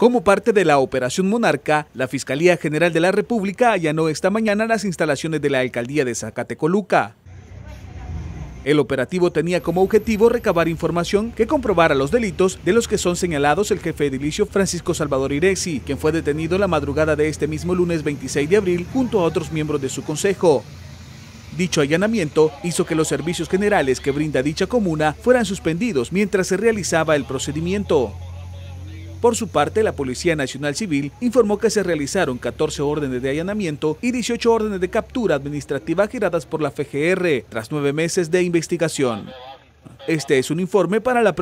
Como parte de la Operación Monarca, la Fiscalía General de la República allanó esta mañana las instalaciones de la Alcaldía de Zacatecoluca. El operativo tenía como objetivo recabar información que comprobara los delitos de los que son señalados el jefe edilicio Francisco Salvador Iresi, quien fue detenido la madrugada de este mismo lunes 26 de abril junto a otros miembros de su consejo. Dicho allanamiento hizo que los servicios generales que brinda dicha comuna fueran suspendidos mientras se realizaba el procedimiento. Por su parte, la Policía Nacional Civil informó que se realizaron 14 órdenes de allanamiento y 18 órdenes de captura administrativa giradas por la FGR tras nueve meses de investigación. Este es un informe para la.